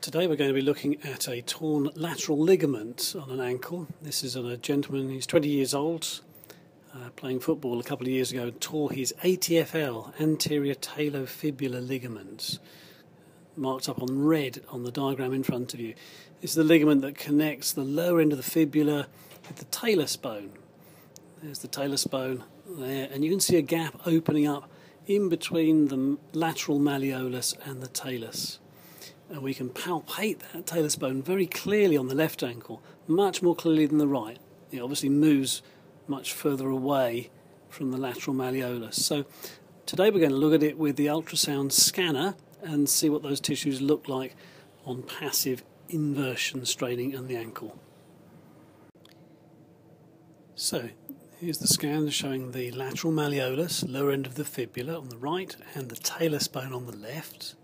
Today we're going to be looking at a torn lateral ligament on an ankle. This is on a gentleman, he's 20 years old, uh, playing football a couple of years ago, tore his ATFL, anterior talofibular ligament, marked up on red on the diagram in front of you. This is the ligament that connects the lower end of the fibula with the talus bone. There's the talus bone there, and you can see a gap opening up in between the lateral malleolus and the talus and we can palpate that talus bone very clearly on the left ankle, much more clearly than the right. It obviously moves much further away from the lateral malleolus. So today we're going to look at it with the ultrasound scanner and see what those tissues look like on passive inversion straining in the ankle. So here's the scan showing the lateral malleolus, lower end of the fibula on the right, and the talus bone on the left.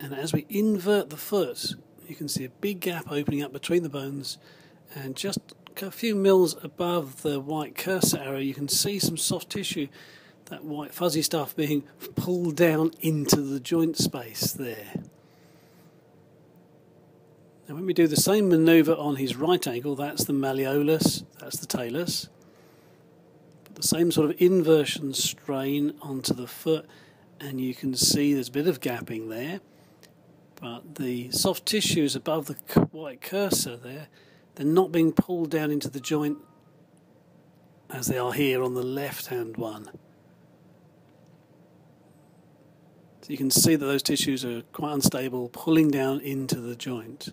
And as we invert the foot, you can see a big gap opening up between the bones, and just a few mils above the white cursor arrow, you can see some soft tissue, that white fuzzy stuff being pulled down into the joint space there. Now, when we do the same maneuver on his right ankle, that's the malleolus, that's the talus. Put the same sort of inversion strain onto the foot, and you can see there's a bit of gapping there but the soft tissues above the white cursor there, they're not being pulled down into the joint as they are here on the left hand one. So you can see that those tissues are quite unstable, pulling down into the joint.